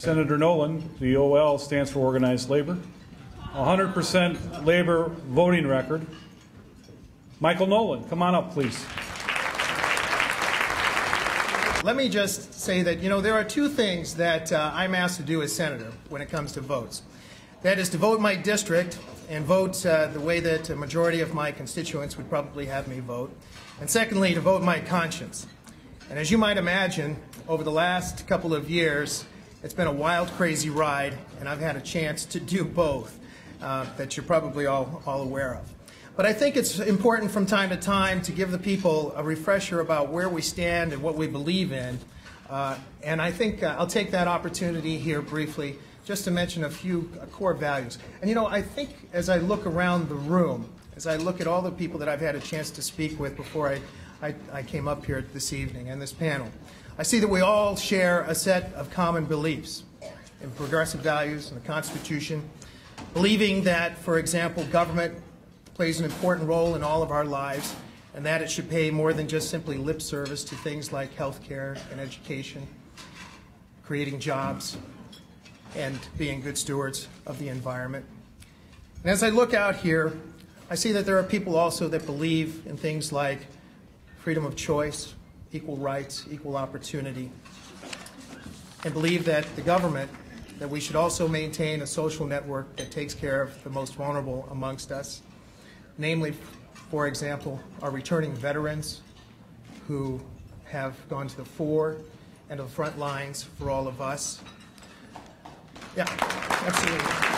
Senator Noland, the OL stands for Organized Labor. 100% labor voting record. Michael Noland, come on up, please. Let me just say that, you know, there are two things that uh, I'm asked to do as senator when it comes to votes. That is to vote my district and vote uh, the way that a majority of my constituents would probably have me vote. And secondly, to vote my conscience. And as you might imagine, over the last couple of years, it's been a wild, crazy ride, and I've had a chance to do both uh, that you're probably all, all aware of. But I think it's important from time to time to give the people a refresher about where we stand and what we believe in. Uh, and I think uh, I'll take that opportunity here briefly just to mention a few uh, core values. And you know, I think as I look around the room, as I look at all the people that I've had a chance to speak with before I, I, I came up here this evening and this panel, I see that we all share a set of common beliefs in progressive values and the Constitution, believing that, for example, government plays an important role in all of our lives and that it should pay more than just simply lip service to things like health care and education, creating jobs, and being good stewards of the environment. And as I look out here, I see that there are people also that believe in things like freedom of choice, equal rights, equal opportunity, and believe that the government, that we should also maintain a social network that takes care of the most vulnerable amongst us, namely, for example, our returning veterans who have gone to the fore and to the front lines for all of us. Yeah, absolutely.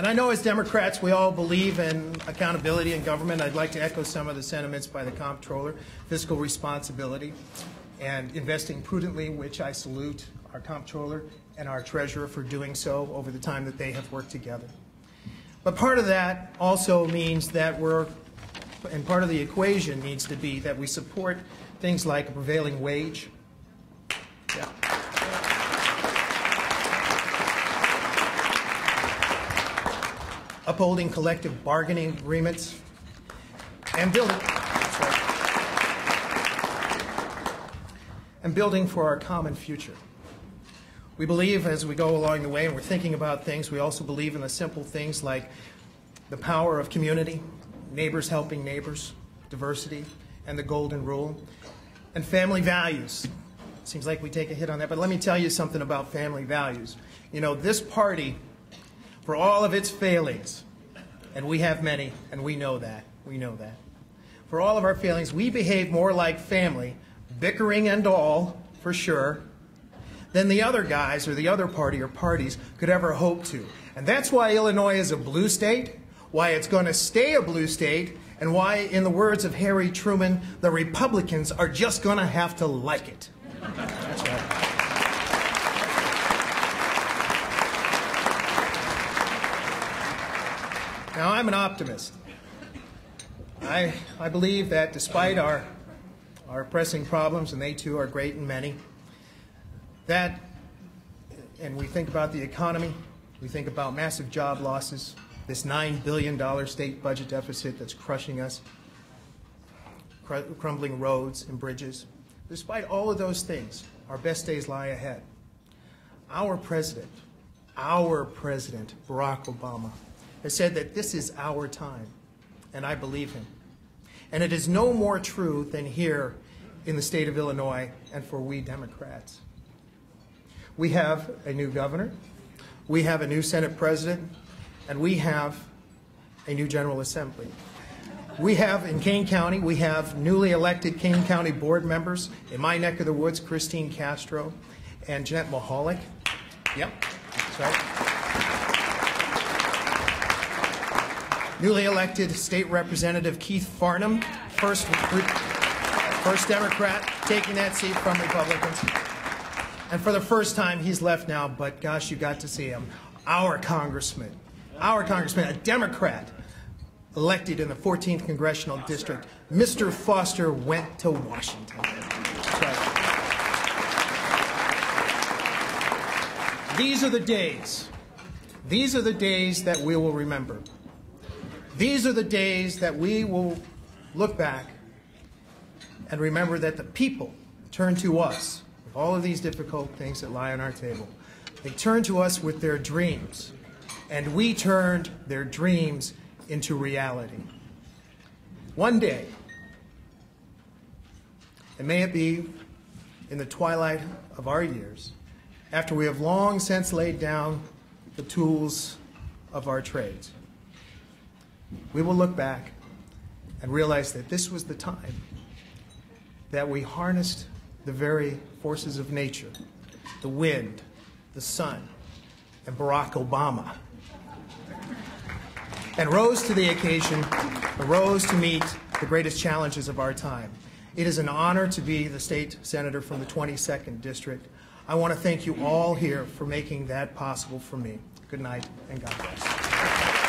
And I know as Democrats, we all believe in accountability in government. I'd like to echo some of the sentiments by the comptroller, fiscal responsibility, and investing prudently, which I salute our comptroller and our treasurer for doing so over the time that they have worked together. But part of that also means that we're, and part of the equation needs to be that we support things like a prevailing wage. Upholding collective bargaining agreements, and building, and building for our common future. We believe as we go along the way and we're thinking about things, we also believe in the simple things like the power of community, neighbors helping neighbors, diversity, and the golden rule, and family values. Seems like we take a hit on that, but let me tell you something about family values. You know, this party for all of its failings, and we have many, and we know that. We know that. For all of our failings, we behave more like family, bickering and all, for sure, than the other guys or the other party or parties could ever hope to. And that's why Illinois is a blue state, why it's going to stay a blue state, and why, in the words of Harry Truman, the Republicans are just going to have to like it. Now, I'm an optimist. I, I believe that despite our, our pressing problems, and they too are great and many, that, and we think about the economy, we think about massive job losses, this $9 billion state budget deficit that's crushing us, cr crumbling roads and bridges. Despite all of those things, our best days lie ahead. Our president, our president, Barack Obama, has said that this is our time, and I believe him. And it is no more true than here in the state of Illinois and for we Democrats. We have a new governor, we have a new Senate president, and we have a new General Assembly. We have in Kane County, we have newly elected Kane County board members. In my neck of the woods, Christine Castro and Jeanette Mahalik. Yep, that's right. Newly elected State Representative Keith Farnham, first, first Democrat taking that seat from Republicans. And for the first time, he's left now, but gosh, you got to see him. Our congressman, our congressman, a Democrat, elected in the 14th Congressional District, Mr. Foster went to Washington. These are the days. These are the days that we will remember. These are the days that we will look back and remember that the people turn to us with all of these difficult things that lie on our table. They turn to us with their dreams, and we turned their dreams into reality. One day, and may it be in the twilight of our years, after we have long since laid down the tools of our trades, we will look back and realize that this was the time that we harnessed the very forces of nature the wind, the sun, and Barack Obama and rose to the occasion, rose to meet the greatest challenges of our time. It is an honor to be the state senator from the 22nd district. I want to thank you all here for making that possible for me. Good night and God bless.